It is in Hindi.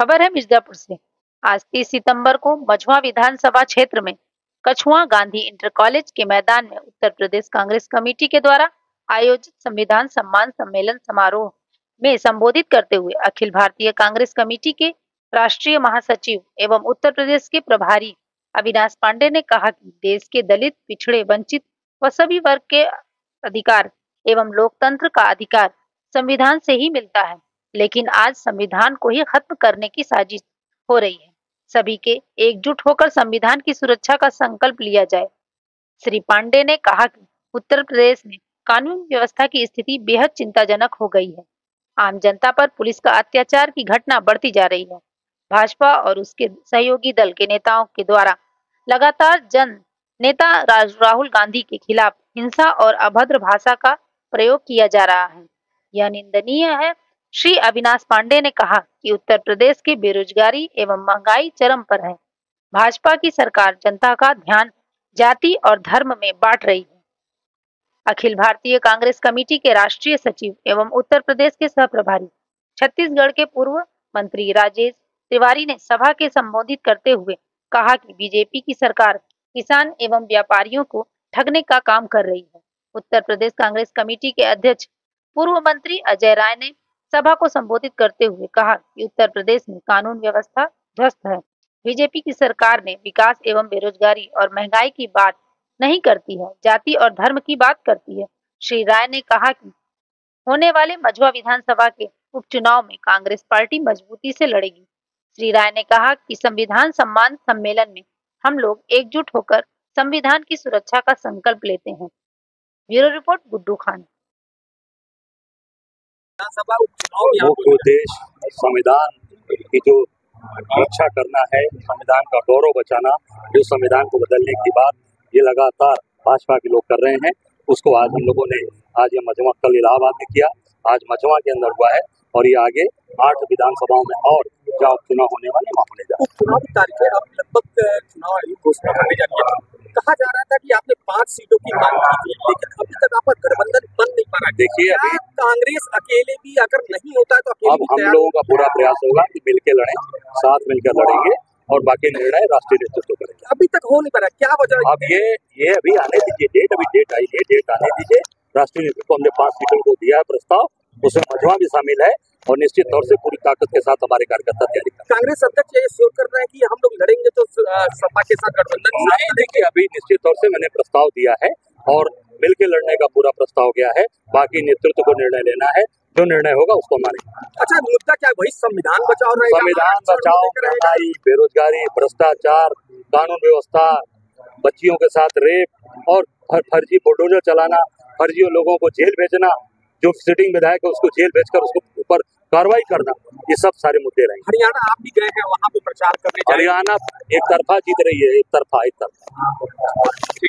खबर है मिर्जापुर से। आज 30 सितंबर को मझुआ विधानसभा क्षेत्र में कछुआ गांधी इंटर कॉलेज के मैदान में उत्तर प्रदेश कांग्रेस कमेटी के द्वारा आयोजित संविधान सम्मान सम्मेलन समारोह में संबोधित करते हुए अखिल भारतीय कांग्रेस कमेटी के राष्ट्रीय महासचिव एवं उत्तर प्रदेश के प्रभारी अविनाश पांडे ने कहा कि देश के दलित, पिछड़े, वंचित व सभी वर्ग के अधिकार एवं लोकतंत्र का अधिकार संविधान से ही मिलता है। लेकिन आज संविधान को ही खत्म करने की साजिश हो रही है। सभी के एकजुट होकर संविधान की सुरक्षा का संकल्प लिया जाए। श्री पांडे ने कहा कि उत्तर प्रदेश में कानून व्यवस्था की स्थिति बेहद चिंताजनक हो गई है। आम जनता पर पुलिस का अत्याचार की घटना बढ़ती जा रही है। भाजपा और उसके सहयोगी दल के नेताओं के द्वारा लगातार जन नेता राहुल गांधी के खिलाफ हिंसा और अभद्र भाषा का प्रयोग किया जा रहा है। यह निंदनीय है श्री अविनाश पांडे ने कहा कि उत्तर प्रदेश की बेरोजगारी एवं महँगाई चरम पर है। भाजपा की सरकार जनता का ध्यान, जाति और धर्म में बांट रही है। अखिल भारतीय कांग्रेस कमेटी के राष्ट्रीय सचिव एवं उत्तर प्रदेश के सह प्रभारी, छत्तीसगढ़ के पूर्व मंत्री राजेश तिवारी ने सभा के संबोधित करते हुए कहा कि बीजेपी की सरकार किसान एवं व्यापारियों को ठगने का काम कर रही है। उत्तर प्रदेश कांग्रेस कमेटी के अध्यक्ष, पूर्व मंत्री अजय राय ने सभा को संबोधित करते हुए कहा कि उत्तर प्रदेश में कानून व्यवस्था ध्वस्त है। बीजेपी की सरकार ने विकास एवं बेरोजगारी और महँगाई की बात नहीं करती है, जाति और धर्म की बात करती है। श्री राय ने कहा कि होने वाले मझुआ विधानसभा के उपचुनाव में कांग्रेस पार्टी मजबूती से लड़ेगी। श्री राय ने कहा कि संविधान सम्मान सम्मेलन में हम लोग एकजुट होकर संविधान की सुरक्षा का संकल्प लेते हैं। Bureau report Guddu Khan. मुख्य उद्देश्य संविधान की जो रक्षा करना है, संविधान का गौरव बचाना, जो संविधान को बदलने की बात ये लगातार भाजपा के लोग कर रहे हैं, उसको आज हम लोगों ने, आज ये मजमा कल इलाहाबाद में किया, आज मजमा के अंदर हुआ है और ये आगे आठ विधानसभाओं में और जहाँ उपचुनाव होने वाले वहाँ होने जा चुनावी तारीखें अब लगभग चुनाव आयोग घोषणा करने जा रही है कहा जा रहा था कि आपने पाँच सीटों की मांग की थी, लेकिन अभी तक आपका गठबंधन देखिए अभी कांग्रेस अकेले भी अगर नहीं होता है तो अब हम लोगों का पूरा प्रयास होगा कि मिलके लड़े साथ मिलकर लड़ेंगे और बाकी निर्णय राष्ट्रीय नेतृत्व करेंगे। अभी तक हो नहीं पा रहा क्या वजह अब ये ये अभी आने दीजिए डेट अभी डेट आई है डेट आने दीजिए। राष्ट्रीय नेतृत्व हमने पाँच सीटों को दिया है प्रस्ताव उसमें मझुआ भी शामिल है और निश्चित तौर से पूरी ताकत के साथ हमारे कार्यकर्ता तैयारी कर कांग्रेस अध्यक्ष ये श्योर कर रहे हैं कि हम लोग लड़ेंगे तो सपा के साथ गठबंधन देखिए अभी निश्चित तौर से मैंने प्रस्ताव दिया है और मिलकर लड़ने का पूरा प्रस्ताव गया है। बाकी नेतृत्व को निर्णय लेना है। जो निर्णय होगा उसको मानेंगे। अच्छा मुद्दा क्या वही संविधान बचाओ संविधान बचाओ महँगाई बेरोजगारी भ्रष्टाचार कानून व्यवस्था बच्चियों के साथ रेप और फर्जी बुलडोजर चलाना फर्जी लोगों को जेल भेजना जो सिटिंग विधायक है उसको जेल भेजकर उसको ऊपर कार्रवाई करना ये सब सारे मुद्दे रहे हरियाणा आप भी गए हैं वहाँ पे प्रचार करने हरियाणा एक तरफा जीत रही है एक तरफा एक तरफा।